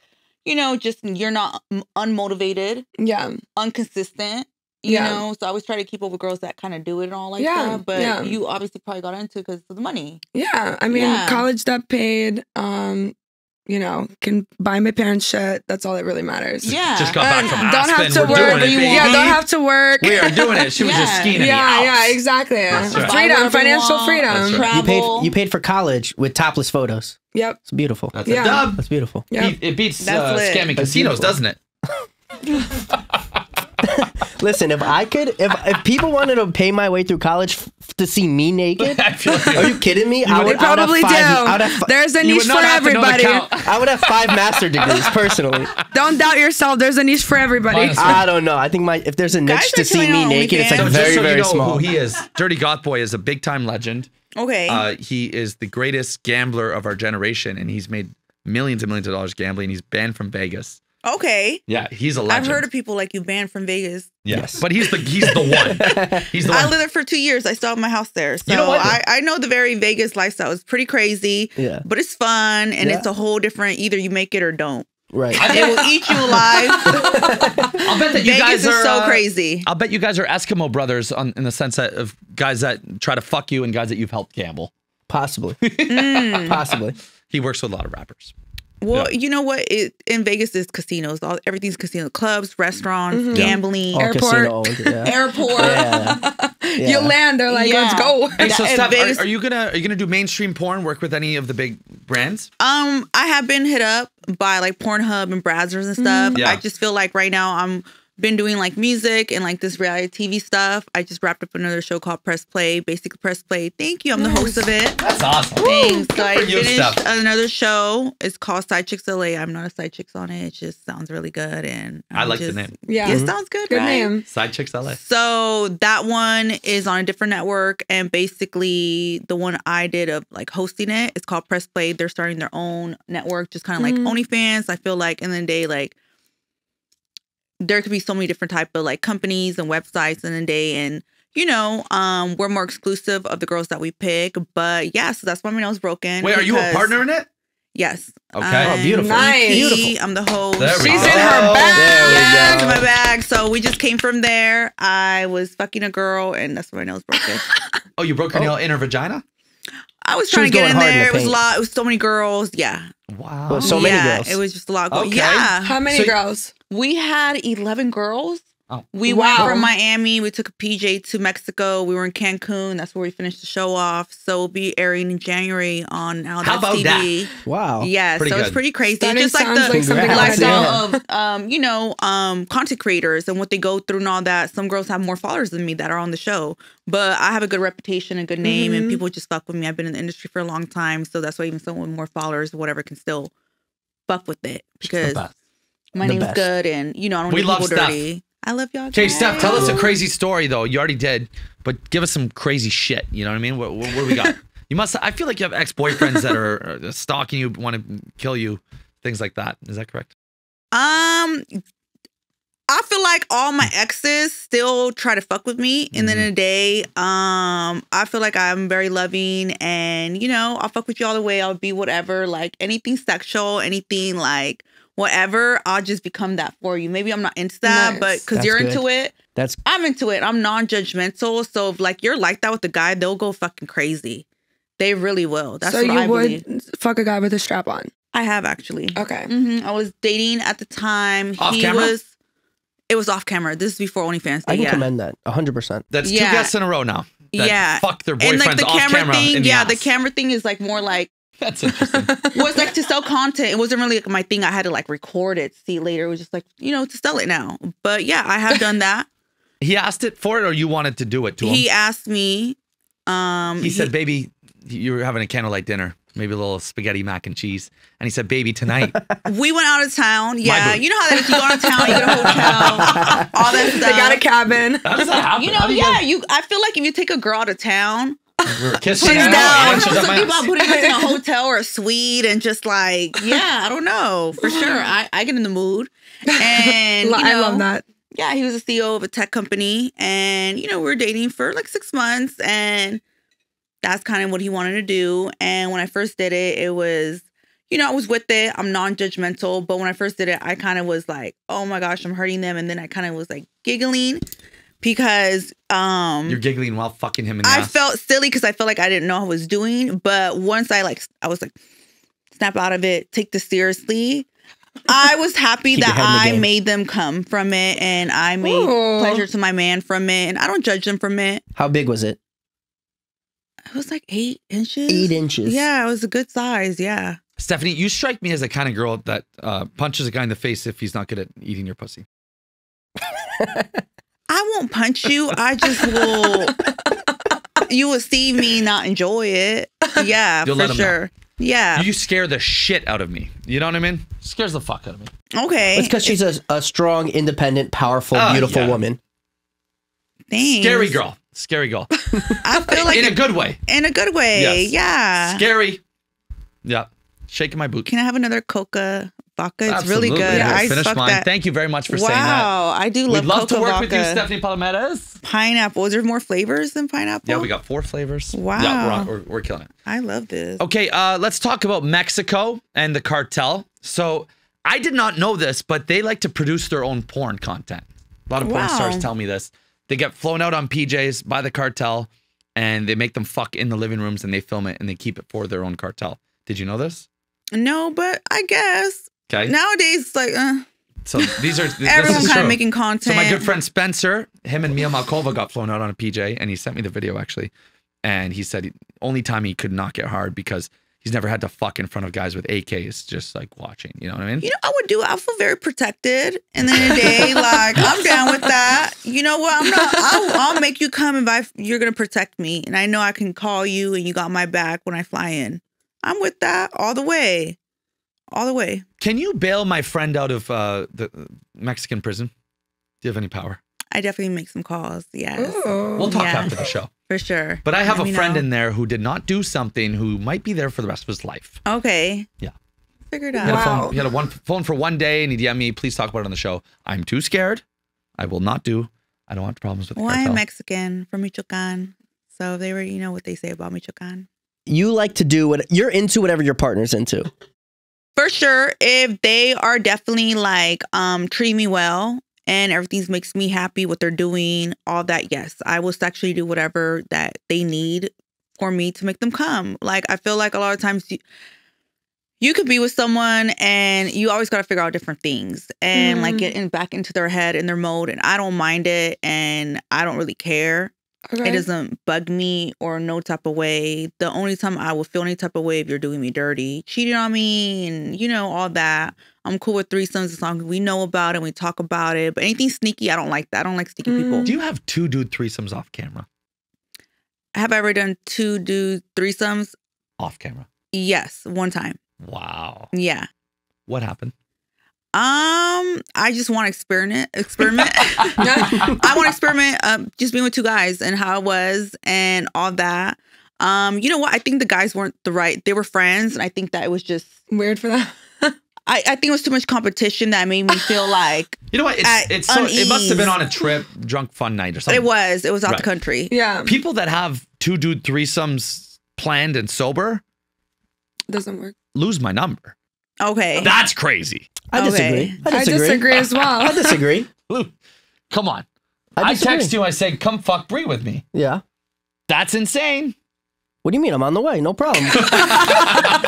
Speaker 4: you know, just you're not unmotivated,
Speaker 5: Yeah.
Speaker 4: inconsistent. You
Speaker 5: Yeah.
Speaker 4: know, so I always try to keep up with girls that kind of do it and all like
Speaker 5: Yeah,
Speaker 4: that. But
Speaker 5: yeah.
Speaker 4: you obviously probably got into it because of the money.
Speaker 5: Yeah, I mean,
Speaker 4: Yeah.
Speaker 5: college debt paid. Um, you know, can buy my parents shit. That's all that really matters.
Speaker 4: Yeah,
Speaker 2: Just got back
Speaker 5: And
Speaker 2: from
Speaker 5: don't have to
Speaker 2: We're
Speaker 5: work.
Speaker 2: it,
Speaker 5: yeah, don't have to work.
Speaker 2: We are doing it. She was just *laughs* skiing in the
Speaker 5: yeah,
Speaker 2: Alps.
Speaker 5: yeah, exactly.
Speaker 2: That's right.
Speaker 5: Freedom, financial
Speaker 4: want.
Speaker 5: freedom.
Speaker 2: Right.
Speaker 3: You paid
Speaker 4: Travel.
Speaker 3: you paid for college with topless photos.
Speaker 5: Yep.
Speaker 3: It's beautiful.
Speaker 2: That's
Speaker 5: Yeah.
Speaker 2: a dub.
Speaker 3: That's beautiful.
Speaker 5: Yep.
Speaker 2: Beat- It beats
Speaker 4: That's
Speaker 2: uh, scamming
Speaker 3: That's
Speaker 2: casinos,
Speaker 3: beautiful.
Speaker 2: doesn't it? *laughs* *laughs*
Speaker 3: Listen, if I could, if if people wanted to pay my way through college f- to see me naked, *laughs*
Speaker 2: like
Speaker 3: are you kidding me? I
Speaker 5: They
Speaker 3: would, I would have
Speaker 5: probably do.
Speaker 3: five, would have, fi-
Speaker 5: There's a niche for
Speaker 2: have to know the
Speaker 5: everybody.
Speaker 3: I would have five master degrees personally.
Speaker 5: Don't doubt yourself. There's a niche for everybody.
Speaker 2: Honestly.
Speaker 3: I don't know. I think my if there's a niche
Speaker 4: are
Speaker 3: to see me naked, it's like
Speaker 2: So
Speaker 3: very
Speaker 2: just so
Speaker 3: very
Speaker 2: you know
Speaker 3: small.
Speaker 2: who he is, Dirty Goth Boy is a big time legend.
Speaker 4: Okay.
Speaker 2: Uh, he is the greatest gambler of our generation, and he's made millions and millions of dollars gambling. He's banned from Vegas.
Speaker 4: Okay.
Speaker 2: Yeah, he's a
Speaker 4: I've heard of people like you banned from Vegas.
Speaker 3: Yes.
Speaker 2: but he's the he's the one. *laughs* He's the one.
Speaker 4: I
Speaker 2: one.
Speaker 4: lived there for two years. I still have my house there. So
Speaker 2: You know?
Speaker 4: I, I know the very Vegas lifestyle is pretty crazy,
Speaker 3: Yeah.
Speaker 4: but it's fun and
Speaker 3: Yeah.
Speaker 4: it's a whole different either you make it or don't.
Speaker 3: Right.
Speaker 4: It will *laughs* eat you alive. *laughs*
Speaker 2: I'll bet that you
Speaker 4: Vegas
Speaker 2: guys
Speaker 4: is
Speaker 2: are
Speaker 4: so
Speaker 2: uh,
Speaker 4: crazy.
Speaker 2: I'll bet you guys are Eskimo brothers on in the sense that of guys that try to fuck you and guys that you've helped gamble.
Speaker 3: Possibly.
Speaker 4: Mm.
Speaker 3: Possibly.
Speaker 2: He works with a lot of rappers.
Speaker 4: Well,
Speaker 2: Yeah.
Speaker 4: you know what? It, in Vegas is casinos. All everything's casino. Clubs, restaurants,
Speaker 5: Mhm.
Speaker 4: gambling,
Speaker 3: All
Speaker 5: Airport.
Speaker 3: casino yeah. *laughs*
Speaker 4: airport.
Speaker 3: Yeah. *laughs*
Speaker 5: You land, they're like,
Speaker 4: Yeah.
Speaker 5: let's go.
Speaker 2: Hey, so
Speaker 4: And
Speaker 2: Steph, are, are you gonna are you gonna do mainstream porn? Work with any of the big brands?
Speaker 4: Um, I have been hit up by like Pornhub and Brazzers and stuff.
Speaker 2: Yeah.
Speaker 4: I just feel like right now I'm been doing like music and like this reality TV stuff. I just wrapped up another show called Press Play, basically Press Play. Thank you. I'm the host of it.
Speaker 2: That's awesome.
Speaker 4: Thanks. So I finished
Speaker 2: Steph.
Speaker 4: another show. It's called Side Chicks LA. I'm not a side chicks on it. It just sounds really good and
Speaker 2: I
Speaker 4: I'm
Speaker 2: like the name.
Speaker 5: Yeah.
Speaker 4: It sounds good,
Speaker 5: Good
Speaker 4: right?
Speaker 5: name.
Speaker 2: Side Chicks LA.
Speaker 4: So that one is on a different network, and basically the one I did of like hosting it, it's called Press Play. They're starting their own network, just kind of
Speaker 5: Mhm.
Speaker 4: like OnlyFans. I feel like in the day, like there could be so many different type of like companies and websites in a day, and you know, um, we're more exclusive of the girls that we pick. But yeah, so that's why my nail's broken.
Speaker 2: Wait, are you a partner in it?
Speaker 4: Yes.
Speaker 2: Okay.
Speaker 4: I'm
Speaker 3: Oh, beautiful.
Speaker 5: Nice.
Speaker 3: Beautiful.
Speaker 4: I'm the host.
Speaker 2: There we
Speaker 5: She's
Speaker 2: go.
Speaker 5: in her bag.
Speaker 3: There we go.
Speaker 4: in my bag. So we just came from there. I was fucking a girl, and that's why my nails broken. *laughs*
Speaker 2: Oh, you broke your nail in her vagina?
Speaker 4: I was trying
Speaker 3: was
Speaker 4: to get in
Speaker 3: hard in
Speaker 4: there.
Speaker 3: the
Speaker 4: it was a lot. It was so many girls. Yeah.
Speaker 2: Wow.
Speaker 3: Well, so many
Speaker 4: yeah,
Speaker 3: girls.
Speaker 4: It was just a lot. Going.
Speaker 2: Okay.
Speaker 4: Yeah.
Speaker 5: How many
Speaker 2: So-
Speaker 5: girls?
Speaker 4: We had eleven girls.
Speaker 2: Oh.
Speaker 4: We
Speaker 5: Wow.
Speaker 4: went from Miami. We took a PJ to Mexico. We were in Cancun. That's where we finished the show off. So we'll be airing in January on Al
Speaker 2: How about
Speaker 4: TV.
Speaker 3: Wow.
Speaker 4: Yeah,
Speaker 2: Pretty
Speaker 4: so it's pretty crazy.
Speaker 5: Starting
Speaker 4: Just like
Speaker 5: sounds
Speaker 4: the
Speaker 5: like something I
Speaker 3: Congrats.
Speaker 4: lifestyle
Speaker 5: do.
Speaker 4: of um, you know, um, content creators and what they go through and all that. Some girls have more followers than me that are on the show, but I have a good reputation and good name, and
Speaker 5: Mhm.
Speaker 4: people just fuck with me. I've been in the industry for a long time, so that's why even someone with more followers, or whatever, can still fuck with it because my
Speaker 3: The
Speaker 4: name's
Speaker 3: best.
Speaker 4: good, and you know, I don't
Speaker 2: We
Speaker 4: do
Speaker 2: love
Speaker 4: people
Speaker 2: Steph.
Speaker 4: dirty. I love y'all.
Speaker 2: Okay,
Speaker 4: guys.
Speaker 2: Steph, tell us a crazy story though. You already did, but give us some crazy shit. You know what I mean? What, what, what do we got? *laughs* you must. I feel like you have ex boyfriends that are stalking you, want to kill you, things like that. Is that correct?
Speaker 4: Um, I feel like all my exes still try to fuck with me, and then in the day, um, I feel like I'm very loving, and you know, I'll fuck with you all the way. I'll be whatever, like anything sexual, anything like whatever. I'll just become that for you. Maybe I'm not into that,
Speaker 5: Nice.
Speaker 4: but because you're
Speaker 3: good.
Speaker 4: into it,
Speaker 3: That's
Speaker 4: I'm into it. I'm non-judgmental, so if like you're like that with the guy, they'll go fucking crazy. They really will. That's
Speaker 5: so
Speaker 4: what
Speaker 5: you
Speaker 4: I
Speaker 5: would
Speaker 4: believe.
Speaker 5: fuck a guy with a strap on.
Speaker 4: I have actually.
Speaker 5: Okay.
Speaker 4: hmm I was dating at the time.
Speaker 2: Off
Speaker 4: he
Speaker 2: camera?
Speaker 4: was. It was off camera. This is before OnlyFans.
Speaker 3: I
Speaker 4: Day,
Speaker 3: can
Speaker 4: yeah.
Speaker 3: commend that 100%.
Speaker 2: That's two
Speaker 4: Yeah.
Speaker 2: guests in a row now. that
Speaker 4: Yeah.
Speaker 2: Fuck their
Speaker 4: And
Speaker 2: boyfriends
Speaker 4: like the
Speaker 2: off
Speaker 4: camera,
Speaker 2: camera.
Speaker 4: thing,
Speaker 2: in
Speaker 4: yeah, the
Speaker 2: ass.
Speaker 4: camera thing is like more like
Speaker 2: That's interesting.
Speaker 4: was like to sell content. It wasn't really like my thing. I had to like record it, see it later. It was just like you know to sell it now. But yeah, I have done that. *laughs*
Speaker 2: he asked it for it, or you wanted to do it to him?
Speaker 4: he asked me. Um,
Speaker 2: He said, "Baby, you were having a candlelight dinner, maybe a little spaghetti mac and cheese." And he said, "Baby, tonight." *laughs*
Speaker 4: we went out of town. Yeah, you know how that is. You go out of town, you get a hotel, all that stuff. *laughs*
Speaker 5: They got a cabin.
Speaker 2: How does that happen?
Speaker 4: You
Speaker 2: How
Speaker 4: know,
Speaker 2: do
Speaker 4: yeah.
Speaker 2: get-
Speaker 4: You, I feel like if you take a girl out of town,
Speaker 2: we were kissing
Speaker 4: Put
Speaker 2: her
Speaker 4: it down.
Speaker 2: and she's up my
Speaker 4: Something about putting us in a *laughs* hotel or a suite and just like, yeah, I don't know for sure. I, I get in the mood, and *laughs* you
Speaker 5: I love that.
Speaker 4: Yeah, he was a CEO of a tech company, and you know, we were dating for like six months, and that's kind of what he wanted to do. And when I first did it, it was, you know, I was with it. I'm non-judgmental, but when I first did it, I kind of was like, oh my gosh, I'm hurting them, and then I kind of was like giggling because um
Speaker 2: You're giggling while fucking him in the
Speaker 4: I
Speaker 2: ass.
Speaker 4: felt silly because I felt like I didn't know what I was doing. But once I like, I was like, snap out of it, take this seriously. I was happy
Speaker 3: Keep your
Speaker 4: that
Speaker 3: head in the
Speaker 4: I
Speaker 3: game.
Speaker 4: made them come from it, and I made
Speaker 5: Ooh.
Speaker 4: pleasure to my man from it, and I don't judge them from it.
Speaker 3: How big was it?
Speaker 4: It was like eight inches.
Speaker 3: Eight inches.
Speaker 4: Yeah, it was a good size. Yeah.
Speaker 2: Stephanie, you strike me as the kind of girl that uh, punches a guy in the face if he's not good at eating your pussy. *laughs*
Speaker 4: I won't punch you. I just will. you will see me not enjoy it. Yeah,
Speaker 2: You'll
Speaker 4: for
Speaker 2: let 'em know.
Speaker 4: sure. Yeah.
Speaker 2: You scare the shit out of me. You know what I mean? Scares the fuck out of me.
Speaker 4: okay.
Speaker 3: It's because she's a, a strong, independent, powerful,
Speaker 2: Oh,
Speaker 3: beautiful
Speaker 2: yeah.
Speaker 3: woman.
Speaker 4: Thanks.
Speaker 2: Scary girl. Scary girl.
Speaker 4: I feel like
Speaker 2: in a good way.
Speaker 4: in a good way.
Speaker 2: Yes.
Speaker 4: Yeah.
Speaker 2: Scary. Yeah. Shaking my boot.
Speaker 4: Can I have another Coca vodka? It's
Speaker 2: Absolutely.
Speaker 4: really good.
Speaker 2: Yeah,
Speaker 4: I
Speaker 2: finish
Speaker 4: fuck
Speaker 2: mine.
Speaker 4: that.
Speaker 2: Thank you very much for saying that.
Speaker 4: wow, I do love.
Speaker 2: We'd
Speaker 4: love Coca
Speaker 2: to work
Speaker 4: vodka.
Speaker 2: with you, Stephanie Palomares.
Speaker 4: Pineapple. Is there more flavors than pineapple?
Speaker 2: Yeah, we got four flavors.
Speaker 4: Wow.
Speaker 2: Yeah, we're, on, we're, we're killing it.
Speaker 4: I love this.
Speaker 2: Okay, uh, let's talk about Mexico and the cartel. So I did not know this, but they like to produce their own porn content. A lot of porn
Speaker 4: Wow.
Speaker 2: stars tell me this. They get flown out on PJs by the cartel and they make them fuck in the living rooms and they film it and they keep it for their own cartel. Did you know this?
Speaker 4: No, but I guess
Speaker 2: Okay.
Speaker 4: nowadays it's like uh,
Speaker 2: so these are *laughs* this
Speaker 4: everyone's kind of making content.
Speaker 2: So my good friend Spencer, him and Mia Malkova got flown out on a PJ, and he sent me the video actually. And he said he- only time he could not get hard because he's never had to fuck in front of guys with AKs, just like watching. You know what I mean?
Speaker 4: You know, I would do. it. I feel very protected, and then the day, *laughs* like I'm down with that. You know what? I'm not. I'll, I'll make you come if I, you're gonna protect me, and I know I can call you, and you got my back when I fly in. I'm with that all the way, all the way.
Speaker 2: Can you bail my friend out of uh, the Mexican prison? Do you have any power?
Speaker 4: I definitely make some calls. Yes,
Speaker 5: Ooh.
Speaker 2: We'll talk
Speaker 4: Yeah.
Speaker 2: after the show.
Speaker 4: for sure.
Speaker 2: But I have
Speaker 4: Let
Speaker 2: a friend
Speaker 4: know.
Speaker 2: in there who did not do something who might be there for the rest of his life.
Speaker 4: Okay.
Speaker 2: Yeah.
Speaker 4: Figured
Speaker 2: He had, a
Speaker 4: out.
Speaker 5: Wow.
Speaker 2: phone, he had a one phone for one day and he DM'd me, please talk about it on the show. I'm too scared. I will not do. I don't want problems with the
Speaker 4: Well, I'm Mexican from Michoacan, so they were. You know what they say about Michoacan.
Speaker 3: You like to do what you're into, whatever your partner's into.
Speaker 4: For sure, if they are definitely like um treating me well and everything makes me happy what they're doing, all that, yes, I will sexually do whatever that they need for me to make them come. Like I feel like a lot of times you you could be with someone and you always got to figure out different things and like
Speaker 5: Mhm.
Speaker 4: get in back into their head and their mode and I don't mind it and I don't really care.
Speaker 5: Okay.
Speaker 4: It doesn't bug me or no type of way. The only time I will feel any type of way if you're doing me dirty, cheating on me, and you know all that. I'm cool with threesomes as long as we know about it and we talk about it. But anything sneaky, I don't like that. I don't like sneaky people.
Speaker 5: Mm.
Speaker 2: do you have two dude threesomes off camera?
Speaker 4: Have I ever done two do threesomes?
Speaker 2: Off camera.
Speaker 4: Yes, one time.
Speaker 2: Wow.
Speaker 4: Yeah.
Speaker 2: What happened?
Speaker 4: Um, I just want to experiment. Experiment. *laughs* I want to experiment. Um, just being with two guys and how it was and all that. Um, you know what? I think the guys weren't the right. They were friends, and I think that it was just
Speaker 5: Weird for that. *laughs*
Speaker 4: I, I think it was too much competition that made me feel like *laughs*
Speaker 2: You know what? It's it's so, it must have been on a trip, drunk fun night or something.
Speaker 4: it was. It was out
Speaker 2: Right.
Speaker 4: the country.
Speaker 5: yeah.
Speaker 2: People that have two dude threesomes planned and sober
Speaker 5: Doesn't work.
Speaker 2: lose my number.
Speaker 4: Okay.
Speaker 2: That's crazy.
Speaker 3: I
Speaker 4: Okay.
Speaker 3: disagree. I
Speaker 5: I
Speaker 3: disagree.
Speaker 5: disagree as well.
Speaker 3: I disagree. *laughs*
Speaker 2: Lou, Come on.
Speaker 3: I
Speaker 2: I,
Speaker 3: disagree.
Speaker 2: text you. I say, "Come fuck Brie with me."
Speaker 3: Yeah.
Speaker 2: That's insane.
Speaker 3: What do you mean? I'm on the way. No problem. *laughs*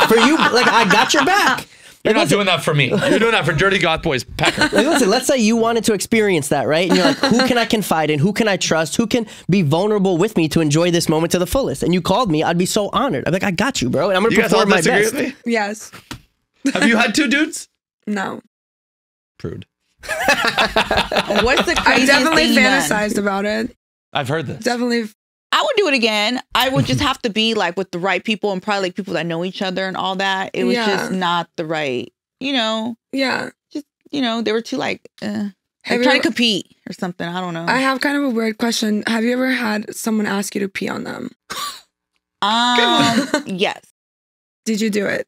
Speaker 3: for you, like I got your back.
Speaker 2: You're
Speaker 3: Like,
Speaker 2: not doing that for me. You're doing that for Dirty Goth Boys Pecker. *laughs*
Speaker 3: like, listen, let's say you wanted to experience that, right? And you're like, who can I confide in? Who can I trust? Who can be vulnerable with me to enjoy this moment to the fullest? And you called me, I'd be so honored. I'm like, I got you, bro. And I'm gonna
Speaker 2: You guys all
Speaker 3: perform my
Speaker 2: disagree
Speaker 3: best.
Speaker 2: with me?
Speaker 5: Yes.
Speaker 2: Have you had two dudes?
Speaker 5: No.
Speaker 2: Prude. *laughs*
Speaker 4: What's the
Speaker 5: I
Speaker 4: craziest
Speaker 5: definitely
Speaker 4: thing then?
Speaker 5: fantasized about it.
Speaker 2: I've heard this.
Speaker 5: Definitely.
Speaker 4: I would do it again. I would just *laughs* have to be like with the right people and probably like people that know each other and all that. It was
Speaker 5: Yeah.
Speaker 4: just not the right, you know,
Speaker 5: Yeah.
Speaker 4: just you know, they were too like, uh,
Speaker 5: Have
Speaker 4: like
Speaker 5: you
Speaker 4: trying
Speaker 5: ever-
Speaker 4: to compete or something. I don't know.
Speaker 5: I have kind of a weird question. Have you ever had someone ask you to pee on them?
Speaker 4: um, *laughs* yes,
Speaker 5: Did you do it?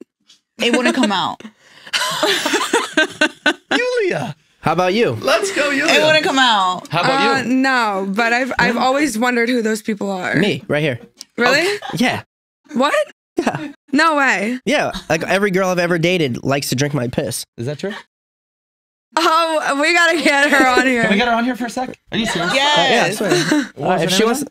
Speaker 4: It wouldn't come out. *laughs*
Speaker 2: Yulia.
Speaker 3: How about you?
Speaker 2: Let's go, Yulia.
Speaker 4: It wouldn't come out.
Speaker 2: How about
Speaker 5: Uh,
Speaker 2: you?
Speaker 5: no, but I've I've always wondered who those people are.
Speaker 3: Me, right here.
Speaker 5: Really?
Speaker 3: Yeah. *laughs*
Speaker 5: What?
Speaker 3: Yeah.
Speaker 5: No way.
Speaker 3: Yeah. Like every girl I've ever dated likes to drink my piss.
Speaker 2: Is that true?
Speaker 5: Oh, we gotta get her on here.
Speaker 2: Can we get her on here for a sec? Are you serious?
Speaker 3: Uh, yeah,
Speaker 4: Yes,
Speaker 3: I swear. Uh, if she
Speaker 2: name
Speaker 3: wants,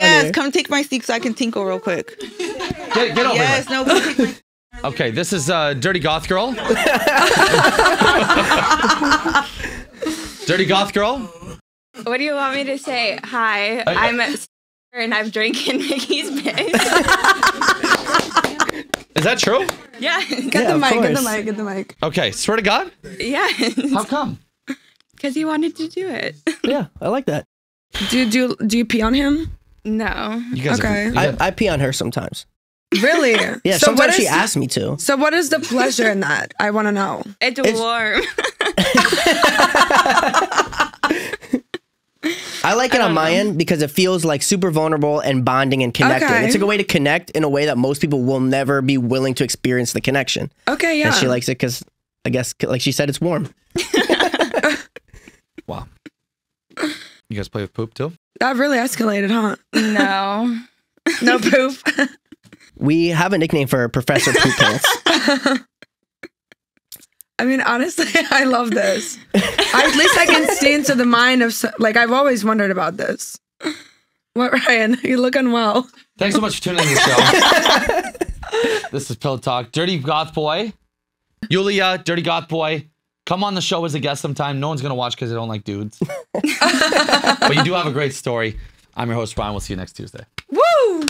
Speaker 2: again?
Speaker 4: yes. Come take my seat so I can tinkle real quick.
Speaker 2: Get, get over
Speaker 4: Yes,
Speaker 2: here.
Speaker 4: no, come take my. *laughs*
Speaker 2: Okay, this is uh, Dirty Goth Girl. *laughs* Dirty Goth Girl.
Speaker 6: What do you want me to say? Hi,
Speaker 2: I-
Speaker 6: I'm at and I've drinking Mickey's piss.
Speaker 2: Is that true?
Speaker 6: yeah,
Speaker 5: Get
Speaker 3: Yeah,
Speaker 5: the
Speaker 3: of
Speaker 5: mic. Get the mic. Get the mic.
Speaker 2: Okay, swear to God.
Speaker 6: yeah,
Speaker 2: How come? *laughs*
Speaker 6: because he wanted to do it.
Speaker 3: yeah, I like that.
Speaker 5: Do do do you pee on him?
Speaker 6: No,
Speaker 2: You guys
Speaker 5: Okay.
Speaker 2: Are, you
Speaker 3: I, I pee on her sometimes.
Speaker 5: Really?
Speaker 3: Yeah,
Speaker 5: So what
Speaker 3: sometimes she
Speaker 5: is-
Speaker 3: asks me to.
Speaker 5: So what is the pleasure in that? I want to know.
Speaker 6: it's,
Speaker 3: It's-
Speaker 6: warm. *laughs*
Speaker 3: I like it on my end because it feels like super vulnerable and bonding and connecting.
Speaker 5: Okay.
Speaker 3: It's a good way to connect in a way that most people will never be willing to experience the connection.
Speaker 5: Okay, yeah.
Speaker 3: And she likes it because I guess, like she said, it's warm. *laughs*
Speaker 2: wow. You guys play with poop too?
Speaker 5: that really escalated, huh?
Speaker 6: no, *laughs*
Speaker 5: No poop. *laughs*
Speaker 3: We have a nickname for Professor Poop Pants.
Speaker 5: I mean, honestly, *laughs* I love this. I, at least I can see into the mind of so- like I've always wondered about this. What, Ryan? You're looking well.
Speaker 2: Thanks so much for tuning in the show. this is Pillow Talk. Dirty Goth Boy. Yulia, Dirty Goth Boy. Come on the show as a guest sometime. No one's going to watch because they don't like dudes. *laughs* but you do have a great story. I'm your host, Ryan. We'll see you next Tuesday.
Speaker 5: Woo!